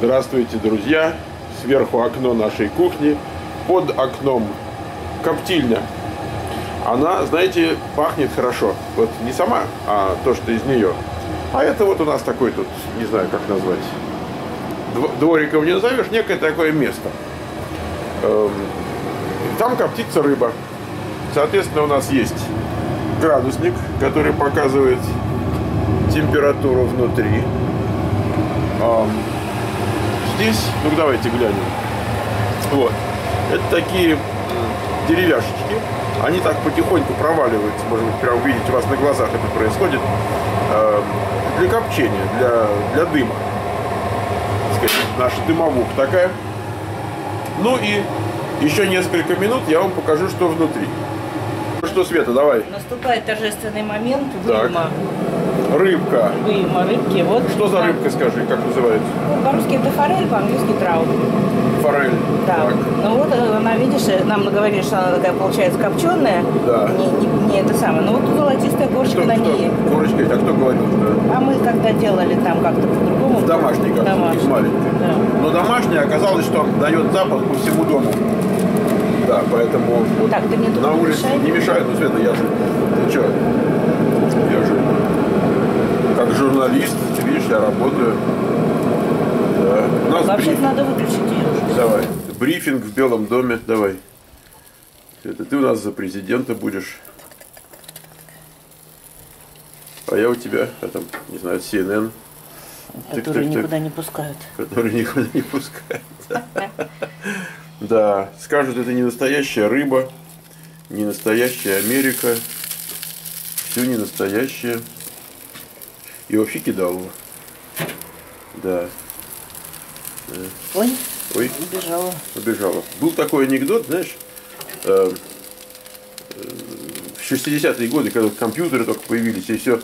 Здравствуйте, друзья! Сверху окно нашей кухни, под окном коптильня. Она, знаете, пахнет хорошо. Вот не сама, а то, что из нее. А это вот у нас такой тут, не знаю, как назвать. Двориком не назовешь, некое такое место. Эм, там коптится рыба. Соответственно, у нас есть градусник, который показывает температуру внутри. Здесь, ну давайте глянем. Вот. Это такие деревяшечки. Они так потихоньку проваливаются, может быть, прямо увидеть у вас на глазах это происходит. Для копчения, для, для дыма. Так сказать, наша дымовуха такая. Ну и еще несколько минут я вам покажу, что внутри. Ну что, Света, давай. Наступает торжественный момент выема. Рыбка. Выема рыбки. Вот. Что за рыбка, скажи, как называется? Ну, по-русски это форель, по-английски траут. Форель. Да. Так. Ну вот э, она, видишь, э, нам говорили, что она такая получается копченая. Да. Не, не, не это самое. Ну вот тут золотистая корочка на ней. Корочка, а кто говорил? Да? А мы когда делали там как-то по-другому. В домашней как домашней. маленькой. Да. Но домашняя оказалось, что дает запах по всему дому. Да, поэтому вот так, ты мне на улице не мешает, ну Света, я же, ты что, журналист, ты видишь, я работаю. Да. У нас Вообще бриф... надо выключить ее. Давай. Брифинг в Белом доме, давай. Это ты у нас за президента будешь. А я у тебя, а там, не знаю, CNN. Которые тык, никуда не пускают. Которые никуда не пускают. Да, скажут, это не настоящая рыба, не настоящая Америка, все не настоящее. И вообще кидалово. Да. да. Ой, Ой, убежала. Убежала. Был такой анекдот, знаешь, э, э, в 60-е годы, когда компьютеры только появились, и все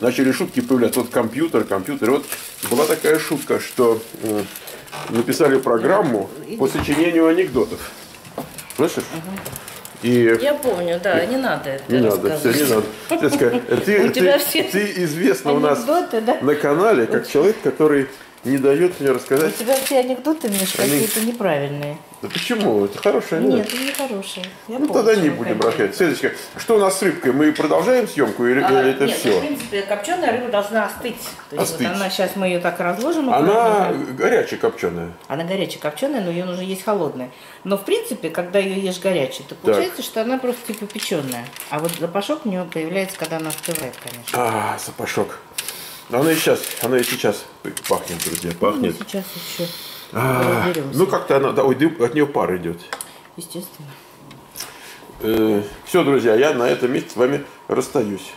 начали шутки появляться. Вот компьютер, компьютер. Вот была такая шутка, что э, написали программу по сочинению анекдотов. Слышишь? И... Я помню, да, не надо это Не надо, все, не надо. Ты, ты, все ты известна у нас на канале как человек, который не дает мне рассказать. У тебя все анекдоты, Миш, какие-то неправильные. Да почему? Это хорошая Нет, это не хорошая. Я ну тогда не будем рассказывать. Светочка, что у нас с рыбкой? Мы продолжаем съемку или, а, или это нет, все? в принципе, копченая рыба должна остыть. То есть остыть. Вот она сейчас мы ее так разложим. Она горячая копченая. Она горячая копченая, но ее нужно есть холодная. Но в принципе, когда ее ешь горячей, то получается, так. что она просто типа печеная. А вот запашок у нее появляется, когда она остывает, конечно. А, запашок. Она и сейчас, она и сейчас пахнет, друзья, пахнет. Ну, сейчас еще. А, ну как-то она, да, от нее пар идет. Естественно. Э, все, друзья, я на этом месте с вами расстаюсь.